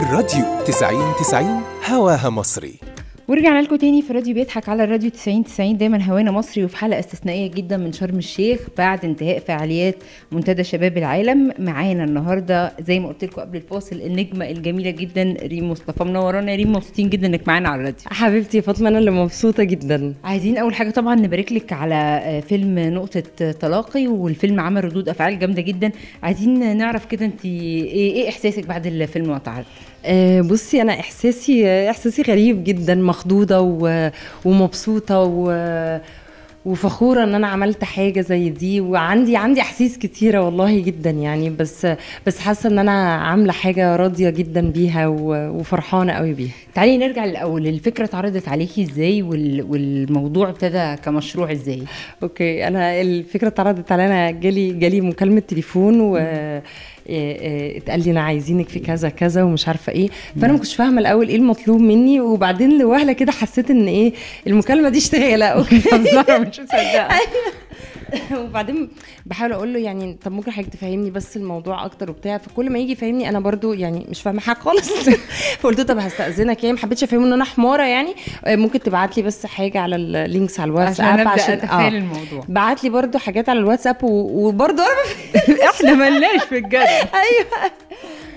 الراديو 90 90 هواها مصري. ورجعنا لكم تاني في راديو بيضحك على الراديو 90 90 دايما هوانا مصري وفي حلقة استثنائية جدا من شرم الشيخ بعد انتهاء فعاليات منتدى شباب العالم. معانا النهارده زي ما قلت لكم قبل الفاصل النجمة الجميلة جدا ريم مصطفى. منورانا يا ريم مبسوطين جدا إنك معانا على الراديو. حبيبتي يا فاطمة أنا اللي مبسوطة جدا. عايزين أول حاجة طبعا نبارك لك على فيلم نقطة تلاقي والفيلم عمل ردود أفعال جامدة جدا. عايزين نعرف كده أنت إيه, إيه إحساسك بعد الفيلم وتعرض آه بصي أنا إحساسي إحساسي غريب جدا. مخضوضة. ومبسوطة. وفخورة إن أنا عملت حاجة زي دي وعندي عندي احاسيس كتيرة والله جدا يعني بس بس حاسة إن أنا عاملة حاجة راضية جدا بيها وفرحانة قوي بيها. تعالي نرجع الأول الفكرة اتعرضت عليكي إزاي وال... والموضوع ابتدى كمشروع إزاي؟ Okay أنا الفكرة اتعرضت علينا جالي جالي مكالمة تليفون و اتقال لي أنا عايزينك في كذا كذا ومش عارفة إيه. فأنا ما كنتش فاهمة الأول إيه المطلوب مني وبعدين لوهلة كده حسيت إن إيه المكالمة دي اشتغالة. Okay. مش مصدقة. وبعدين بحاول أقول له يعني طب ممكن حضرتك تفهمني بس الموضوع أكتر وبتاع؟ فكل ما يجي يفهمني أنا برضو يعني مش فاهمة حاجة خالص. فقلت له طب هستأذنك يعني ما حبيتش أفهمه إن أنا حمارة يعني. ممكن تبعت لي بس حاجة على اللينكس على الواتساب عشان أتخيل الموضوع. بعت لي برضو حاجات على الواتساب وبرضو إحنا ملناش في الجد أيوه.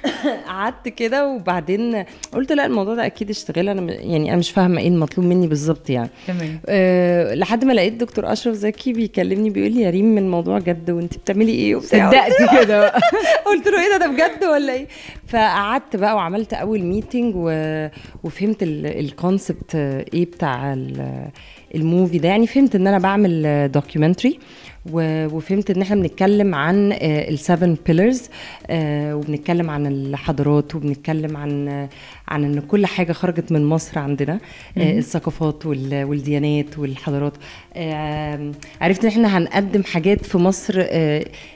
قعدت كده وبعدين قلت لا الموضوع ده أكيد اشتغل أنا يعني أنا مش فاهمة إيه المطلوب مني بالظبط يعني. تمام. أه لحد ما لقيت دكتور أشرف زكي بيكلمني بيقول لي يا ريم من الموضوع جد وأنت بتعملي إيه وبتاع. صدقتي كده. قلت له إيه ده ده بجد ولا إيه؟ فقعدت بقى وعملت أول meeting و... وفهمت ال concept إيه بتاع ال movie ده. يعني فهمت إن أنا بعمل documentary وفهمت إن إحنا بنتكلم عن ال seven pillars وبنتكلم عن الحضارات وبنتكلم عن عن إن كل حاجة خرجت من مصر عندنا الثقافات والديانات والحضارات. عرفت إن إحنا هنقدم حاجات في مصر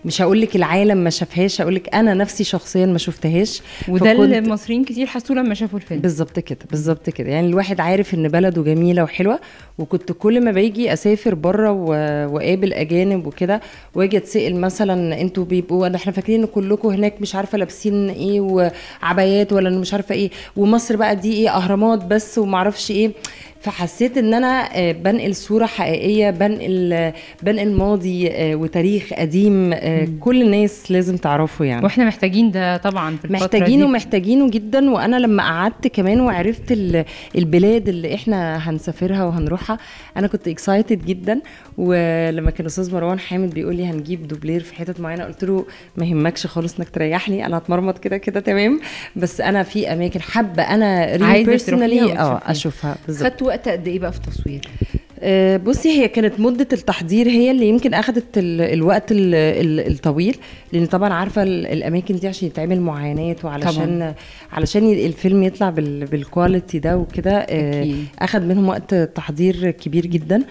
مش هقول لك العالم ما شافهاش هقول لك أنا نفسي شخصيا ما شفتهاش. وده اللي المصريين كتير حسوا لما شافوا الفيلم. بالظبط كده بالظبط كده. يعني الواحد عارف إن بلده جميلة وحلوة وكنت كل ما باجي أسافر بره وأقابل أجانب وكده وأجي أتسأل مثلا أنتوا بيبقوا إحنا فاكرين إن كلكم هناك مش عارفة لابسين إيه وعبايات ولا مش عارفة إيه ومصر بقى دي إيه أهرامات بس ومعرفش إيه. فحسيت إن أنا بنقل صورة حقيقية بنقل بنقل ماضي وتاريخ قديم كل الناس لازم تعرفه يعني. وإحنا محتاجين ده طبعا في الفترة محتاجينه دي. محتاجينه جدا. وأنا لما قعدت كمان وعرفت البلاد اللي إحنا هنسافرها وهنروحها أنا كنت excited جدا. ولما كان أستاذ مروان حامد بيقول لي هنجيب دوبلير في حتت معينة قلت له ما يهمكش خالص إنك تريحني أنا هتمرمط كده كده تمام. بس أنا في أماكن حابة أنا personally آه أشوفها. بالظبط. وقت قد إيه بقى في التصوير؟ أه بصي هي كانت مدة التحضير هي اللي يمكن أخدت الوقت ال ال الطويل لأن طبعا عارفة الأماكن دي عشان يتعمل معاينات وعلشان طبعا. علشان الفيلم يطلع بالكواليتي ده وكده أه أخد منهم وقت تحضير كبير جدا.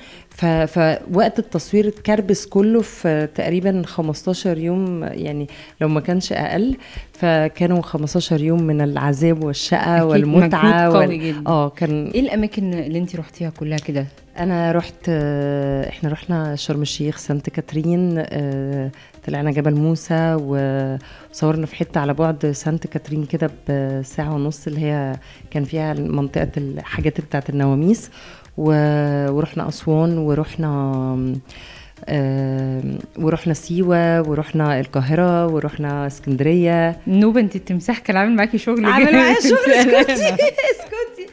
فوقت التصوير اتكربس كله في تقريبا 15 يوم يعني لو ما كانش أقل فكانوا 15 يوم من العذاب والشقة والمتعة قوي وال... جدا. آه كان إيه الأماكن اللي انت رحتيها كلها كده؟ أنا رحت إحنا رحنا شرم الشيخ سانت كاترين طلعنا جبل موسى وصورنا في حتة على بعد سانت كاترين كده بساعة ونص اللي هي كان فيها منطقة الحاجات بتاعت النواميس. ورحنا أسوان ورحنا آه ورحنا سيوة ورحنا القاهرة ورحنا اسكندرية. نوبة انت التمساح كان عامل معاكي شغل عامل معايا شغل اسكتي اسكتي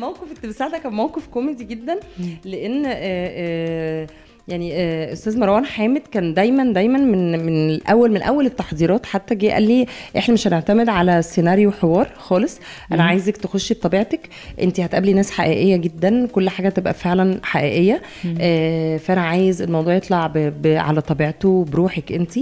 موقف التمساح ده كان موقف كوميدي جدا لأن آه آه يعني أستاذ مروان حامد كان دايما دايما من من الأول من أول التحضيرات حتى جه قال لي إحنا مش هنعتمد على سيناريو حوار خالص. أنا عايزك تخشي بطبيعتك. أنت هتقابلي ناس حقيقية جدا. كل حاجة تبقى فعلا حقيقية. آه فأنا عايز الموضوع يطلع ب ب على طبيعته بروحك أنت.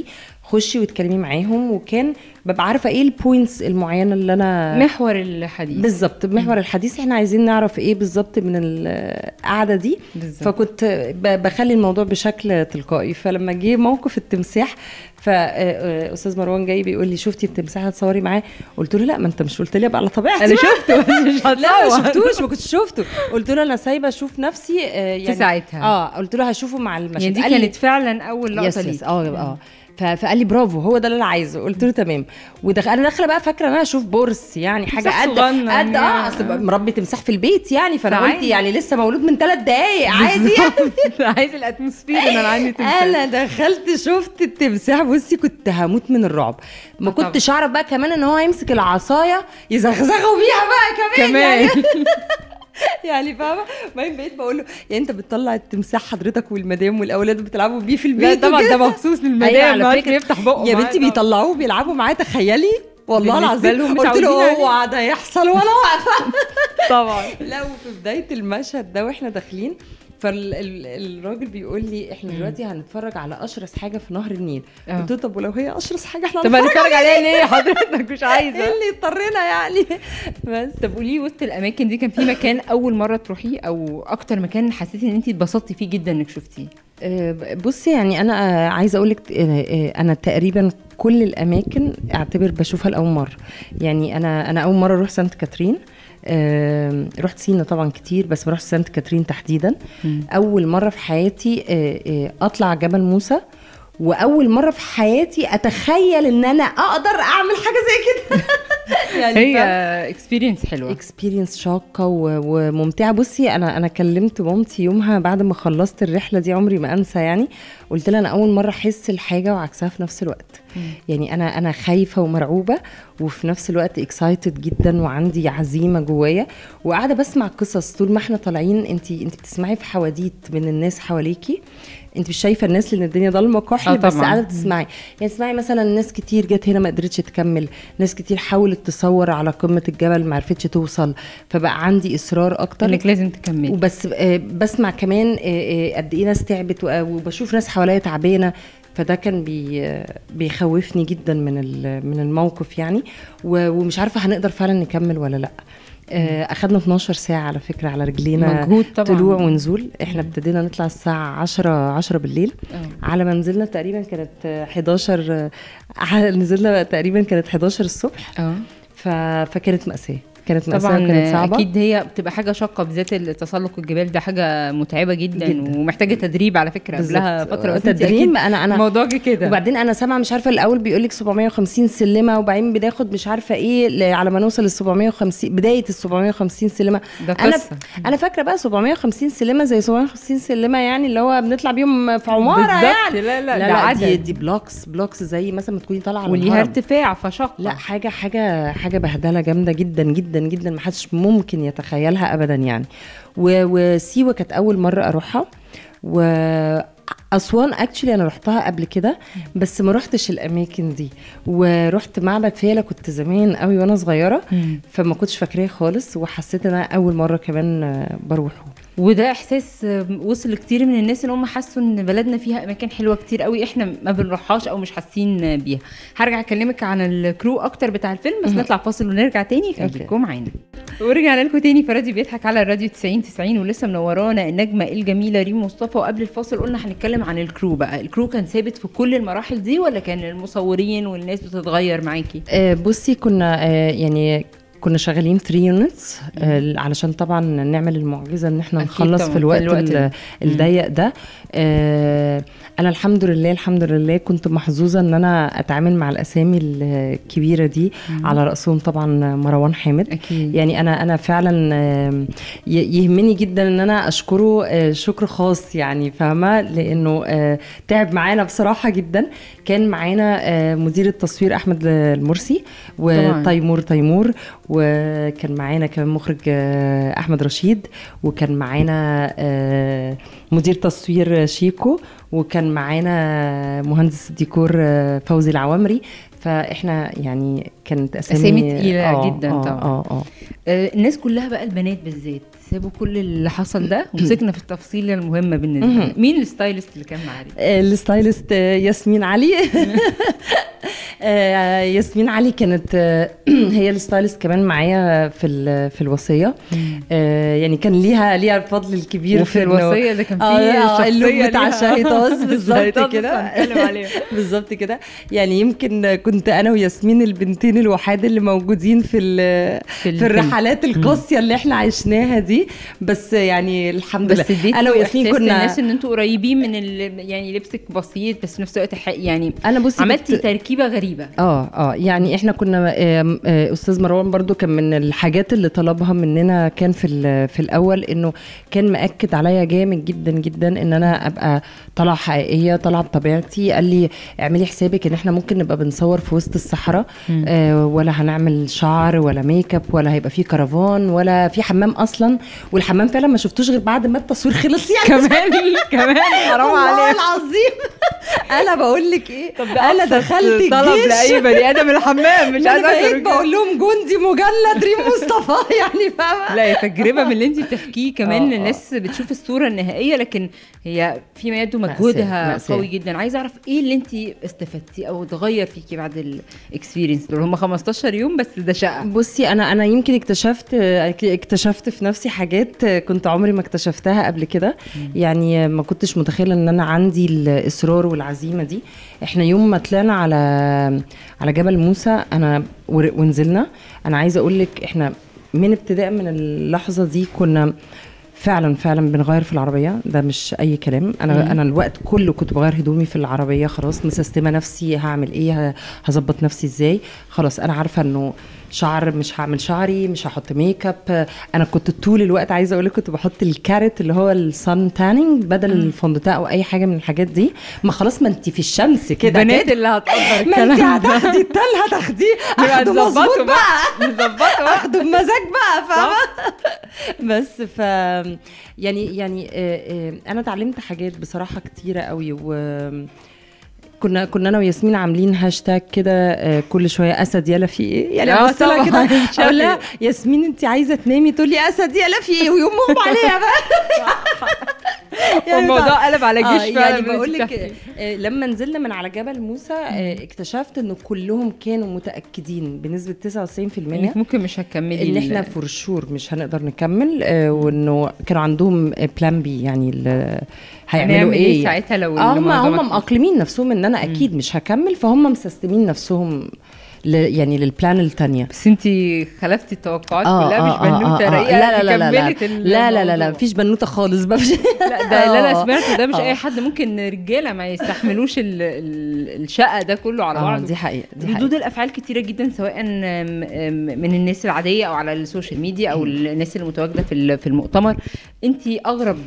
خشي واتكلمي معاهم وكان ببقى عارفة إيه البوينتس المعينة اللي أنا محور الحديث. بالظبط محور الحديث. إحنا عايزين نعرف إيه بالظبط من القعدة دي. بالزبط. فكنت بخلي الموضوع بشكل تلقائي. فلما جه موقف التمساح فاستاذ مروان جاي بيقول لي شفتي التمساح؟ هتصوري معاه. قلت له لا ما أنت مش قلت لي. ابقى على طبيعتي أنا شفته مش لا ما شفتوش ما كنتش شفته. قلت له أنا سايبة أشوف نفسي يعني في ساعتها. آه قلت له هشوفه مع المشهد يعني دي كانت فعلا أول لقطة ليك. آه آه. فقال لي برافو هو ده اللي أنا عايزه. قلت له تمام. ودخل أنا داخلة بقى فاكرة إن أنا أشوف بورس يعني حاجة تمساح قد قد آه يعني. أصل مربي تمساح في البيت يعني. فأنا. قلت يعني لسه مولود من ثلاث دقايق عادي يعني. عايز الاتموسفير إن أنا عندي أنا دخلت شفت التمساح. بصي كنت هموت من الرعب. ما آه. كنتش أعرف بقى كمان إن هو يمسك العصاية يزغزغوا بيها بقى كمان, كمان. يعني. فاهمة بعدين بقيت بقول له يعني أنت بتطلع التمساح حضرتك والمدام والأولاد بتلعبوا بيه في البيت طبعا. ده مخصوص أيوة، للمدام على على فكرة. يفتح بقه يا بنتي. بيطلعوه بيلعبوا معاه تخيلي والله العظيم قلت له. اوعى ده يحصل وأنا واقفه طبعا لا وفي بداية المشهد ده وإحنا داخلين فالراجل بيقول لي إحنا دلوقتي هنتفرج على أشرس حاجة في نهر النيل. آه. قلت له طب ولو هي أشرس حاجة إحنا طب هنتفرج عليها ليه؟ حضرتك مش إيه عايزة. اللي اضطرينا يعني؟ بس. طب قولي وسط الأماكن دي كان في مكان أول مرة تروحيه؟ أو أكتر مكان حسيتي إن انت اتبسطتي فيه جدا إنك شفتيه؟ آه، بصي يعني أنا آه، عايزة أقول لك أنا تقريبا كل الأماكن أعتبر بشوفها لأول مرة. يعني أنا أنا أول مرة أروح سانت كاترين. رحت سينا طبعا كتير بس ما رحت سانت كاترين تحديدا. أول مرة في حياتي آه، آه، أطلع جبل موسى وأول مرة في حياتي أتخيل إن أنا أقدر أعمل حاجة زي كده. يعني هي experience حلوة. experience شاقة وممتعة. بصي أنا أنا كلمت مامتي يومها بعد ما خلصت الرحلة دي عمري ما أنسى يعني. قلت لها أنا أول مرة أحس الحاجة وعكسها في نفس الوقت. يعني أنا أنا خايفة ومرعوبة وفي نفس الوقت اكسايتد جدا وعندي عزيمة جوايا وقاعدة بسمع قصص. طول ما إحنا طالعين أنت أنت بتسمعي في حواديت من الناس حواليكي. أنت مش شايفة الناس لأن الدنيا ضلمة آه كحل بس طبعاً. قاعدة بتسمعي. يعني تسمعي مثلا ناس كتير جت هنا ما قدرتش تكمل ناس كتير حاولت تصور على قمة الجبل ما عرفتش توصل فبقى عندي إصرار أكتر. إنك لازم تكملي. وبس آه، بسمع كمان آه، آه، قد إيه ناس تعبت وبشوف ناس حواليا تعبانة فده كان بي بيخوفني جدا من من الموقف يعني. ومش عارفة هنقدر فعلا نكمل ولا لأ. آه، أخدنا 12 ساعة على فكرة على رجلينا مجهود طبعا. طلوع ونزول. إحنا ابتدينا نطلع الساعة 10 10 بالليل. آه. على ما نزلنا تقريبا كانت آه، 11 آه، نزلنا تقريبا كانت 11 الصبح. آه. فكانت مأساة. كانت طبعا وكانت صعبة. أكيد هي بتبقى حاجة شاقة بالذات تسلق الجبال ده حاجة متعبة جدا, جداً. ومحتاجة تدريب على فكرة قبلها. فترة. تدريب؟ أنا أنا الموضوع جه كده. وبعدين أنا سامعة مش عارفة الأول بيقول لك 750 سلمة وبعدين بناخد مش عارفة إيه على ما نوصل ل 750 بداية ال 750 سلمة. ده أنا قصة. أنا فاكرة بقى 750 سلمة زي 750 سلمة يعني اللي هو بنطلع بيهم في عمارة. يعني. لا لا, لا, لا عدد. دي, دي blocks blocks زي مثلا ما تكوني طالعة وليها. ارتفاع فشاقة. لا حاجة حاجة حاجة بهدلة جامدة جدا جدا. جدا ما حدش ممكن يتخيلها ابدا يعني. وسيوة كانت أول مرة أروحها. و أسوان actually أنا رحتها قبل كده بس ما رحتش الأماكن دي. ورحت معبد فيلة كنت زمان قوي وأنا صغيرة. فما كنتش فاكراه خالص وحسيت إن أنا أول مرة كمان آه، بروحه. وده إحساس وصل لكتير من الناس إن هم حسوا إن بلدنا فيها أماكن حلوة كتير قوي إحنا ما بنروحهاش أو مش حاسين بيها. هرجع أكلمك عن ال crew أكتر بتاع الفيلم بس نطلع فاصل ونرجع تاني. خليكم معانا. ورجعنا لكم تاني. في راديو بيضحك على الراديو 90 90 ولسه منورانا النجمة الجميلة ريم مصطفى. وقبل الفاصل قلنا هنتكلم عن ال crew بقى. ال crew كان ثابت في كل المراحل دي ولا كان المصورين والناس بتتغير معاكي؟ آه، بصي كنا آه، يعني كنا شغالين 3 يونتس علشان طبعا نعمل المعجزة إن إحنا أكيد نخلص في الوقت, الوقت. الضيق ده. آه، أنا الحمد لله الحمد لله كنت محظوظة إن أنا أتعامل مع الأسامي الكبيرة دي على رأسهم طبعا مروان حامد. أكيد. يعني أنا أنا فعلا يهمني جدا إن أنا أشكره آه، شكر خاص يعني فاهمة؟ لأنه آه، تعب معانا بصراحة جدا. كان معانا آه، مدير التصوير أحمد المرسي. وتيمور تيمور وكان معانا كمان مخرج آه، أحمد رشيد وكان معانا آه، مدير تصوير شيكو وكان معانا مهندس الديكور آه، فوزي العوامري. فإحنا يعني كانت أسامي أسامي تقيلة آه، جداً آه، طبعاً. آه آه. آه، الناس كلها بقى البنات بالذات سابوا كل اللي حصل ده ومسكنا في التفصيله المهمه بالنسبة لنا. مين ال stylist اللي كان معاك ال stylist ياسمين علي. آه، ياسمين علي كانت آه، هي ال stylist كمان معايا في في الوصية. آه، يعني كان ليها ليها الفضل الكبير وفي إنه- الوصية ده كان فيه آه، آه، ال look بتاع الشهيطاز بالظبط كده. بالظبط كده. يعني يمكن كنت أنا وياسمين البنتين الوحيد اللي موجودين في في في. الرحلات القاسية اللي إحنا عشناها دي. بس يعني الحمد لله. أنا وياسمين كنا للناس إن أنتوا قريبين من. يعني لبسك بسيط بس في نفس الوقت يعني أنا بصي عملتي تركيبة غريبة آه آه. يعني إحنا كنا آم، آه، أستاذ مروان برضو كان من الحاجات اللي طلبها مننا كان في في الأول إنه كان مأكد عليا جامد جدا جدا إن أنا أبقى طالعة حقيقية طالعة بطبيعتي. قال لي اعملي حسابك إن إحنا ممكن نبقى بنصور في وسط الصحراء آه ولا هنعمل شعر ولا ميك اب ولا هيبقى في كرفان ولا في حمام أصلا. والحمام فعلا ما شفتوش غير بعد ما التصوير خلص يعني. كمان كمان. حرام والله عليك. العظيم. أنا بقول لك إيه؟ طب ده أنا دخلت طلب الجيش. لاي بني آدم الحمام مش عايزه أكتر. بقول لهم جندي مجند ريم مصطفى يعني فاهمة؟ لا هي تجربة من اللي انت بتحكيه كمان آه،. الناس بتشوف الصورة النهائية لكن هي فيما يبدو مجهودها. قوي جدا. عايزه أعرف إيه اللي انت استفدتيه أو اتغير فيكي بعد ال experience دول؟ هم 15 يوم بس ده شقة. بصي أنا أنا يمكن اكتشفت اكتشفت في نفسي حاجات كنت عمري ما اكتشفتها قبل كده. يعني ما كنتش متخيلة إن أنا عندي الإصرار والعزيمة دي. إحنا يوم ما طلعنا على على جبل موسى أنا ونزلنا. أنا عايزة أقول لك إحنا من ابتداء من اللحظة دي كنا فعلا فعلا بنغير في العربية. ده مش أي كلام. أنا مم. أنا الوقت كله كنت بغير هدومي في العربية خلاص مسستمة نفسي هعمل إيه هظبط نفسي إزاي. خلاص أنا عارفة إنه شعر مش هعمل شعري مش هحط ميك اب أنا كنت طول الوقت عايزة أقول لك كنت بحط الكارت اللي هو ال sun tanning بدل ال fond de teint أو أي حاجة من الحاجات دي. ما خلاص ما انت في الشمس كده البنات. اللي هتقدر ما انت هتاخدي ال tan هتاخديه. أخده مظبوط بقى. نظبطه أخده بمزاج بقى فاهمة؟ بس ف يعني يعني آه، آه، أنا اتعلمت حاجات بصراحة كتيرة قوي و كنا كنا أنا وياسمين عاملين هاشتاج كده آه، كل شوية أسد يلا في إيه؟ يعني آه، ابص لها طبعاً. كده. أقول لها ياسمين أنت عايزة تنامي؟ تقول لي أسد يلا في إيه؟ ويقوم عليها بقى. الموضوع قلب على آه، جيش فعلا يعني بقول لك. آه، لما نزلنا من على جبل موسى آه، اكتشفت ان كلهم كانوا متأكدين بنسبة 99% إنك ممكن مش هتكملي إن إحنا for sure مش هنقدر نكمل آه، وإنه كانوا عندهم plan B يعني هيعملوا إيه إيه. ساعتها لو آه هم مأقلمين نفسهم إن أنا أكيد مش هكمل فهم مسستمين نفسهم ل يعني لل plan الثانية بس انت خالفتي التوقعات كلها مش بنوتة رقيقة لا لا لا لا لا. كملت لا لا لا لا الموضوع. مفيش بنوتة خالص بقى. لا ده اللي أنا آه. سمعته ده مش آه. اي حد ممكن رجالة ما يستحملوش ال- ال- الشقة ده كله على آه بعض دي حقيقة دي ردود الأفعال كتيرة جدا سواء من الناس العادية أو على ال social media أو الناس المتواجدة في في المؤتمر. انت أغرب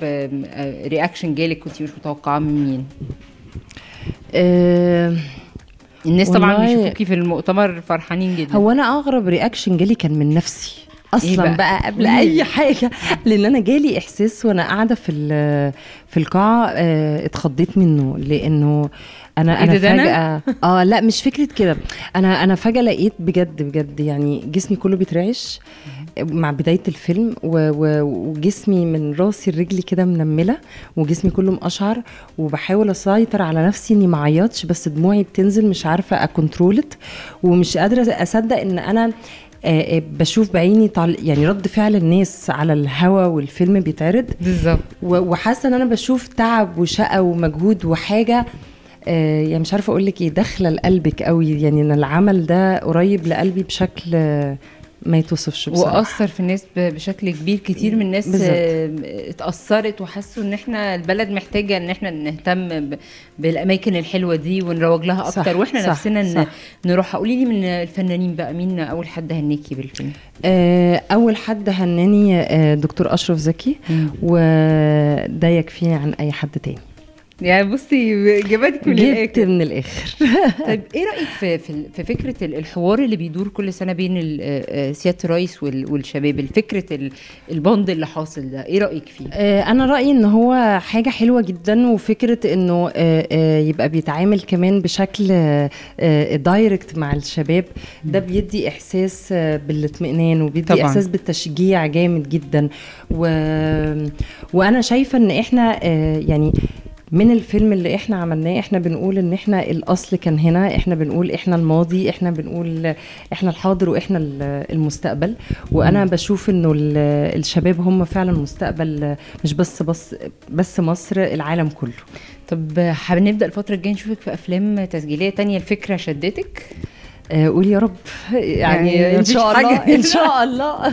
reaction جالك كنت مش متوقعاه من مين؟ آه، الناس طبعا بيشوفوكي في المؤتمر فرحانين جدا. هو أنا أغرب reaction جالي كان من نفسي. أصلا إيه بقى, بقى؟ قبل لي. أي حاجة لأن أنا جالي إحساس وأنا قاعدة في في القاعة آه، اتخضيت منه لأنه أنا إيه أنا؟ فجأة آه لا مش فكرة كده أنا أنا فجأة لقيت بجد بجد يعني جسمي كله بيترعش مع بداية الفيلم وجسمي من راسي لرجلي كده منملة وجسمي كله مقشعر وبحاول أسيطر على نفسي إني ما أعيطش بس دموعي بتنزل مش عارفة اكونترولت ومش قادرة أصدق إن أنا بشوف بعيني طال يعني رد فعل الناس على الهوا والفيلم بيتعرض. بالظبط. وحاسة إن أنا بشوف تعب وشقة ومجهود وحاجة آه، يعني مش عارفة أقول لك إيه داخلة لقلبك قوي يعني ان العمل ده قريب لقلبي بشكل آه، ما يتوصفش بصراحة. وأثر في الناس بشكل كبير. كتير من الناس بالظبط. آه، اتأثرت وحسوا إن إحنا البلد محتاجة إن إحنا نهتم بالأماكن الحلوة دي ونروج لها صح، أكتر. وإحنا صح، نفسنا صح. نروح. قولي لي من الفنانين بقى مين أول حد هنيكي بالفيلم؟ آه، أول حد هناني آه، دكتور أشرف زكي. وده يكفيني عن أي حد تاني. يعني بصي إجاباتك من جبت الآخر من الآخر. طيب إيه رأيك في في, في فكرة ال- الحوار اللي بيدور كل سنة بين ال- آه، آه، سيادة الرئيس وال- والشباب؟ فكرة ال- ال bond اللي حاصل ده إيه رأيك فيه؟ آه، أنا رأيي إن هو حاجة حلوة جدا وفكرة إنه يبقى بيتعامل كمان بشكل direct مع الشباب. ده بيدي إحساس بالإطمئنان وبيدي طبعاً. إحساس بالتشجيع جامد جدا. و... وأنا شايفة إن إحنا يعني من الفيلم اللي إحنا عملناه إحنا بنقول إن إحنا الأصل كان هنا إحنا بنقول إحنا الماضي إحنا بنقول إحنا الحاضر وإحنا ال- المستقبل. وأنا بشوف إنه ال- الشباب هم فعلا مستقبل مش بس بس بس مصر العالم كله. طب هنبدا الفترة الجاية نشوفك في أفلام تسجيلية تانية الفكرة شدتك؟ قول يا رب يعني, يعني إن شاء الله. إن شاء الله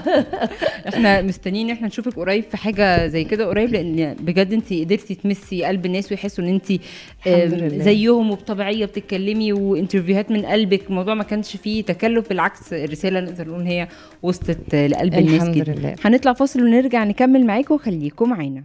إحنا مستنيين إن إحنا نشوفك قريب في حاجة زي كده قريب لأن بجد انت قدرتي تمسي قلب الناس ويحسوا إن انت. زيهم وبطبيعية بتتكلمي وانترفيوهات من قلبك الموضوع ما كانش فيه تكلف بالعكس الرسالة نقدر نقول هي وصلت لقلب الناس لله. هنطلع فاصل ونرجع نكمل معاكم خليكم معانا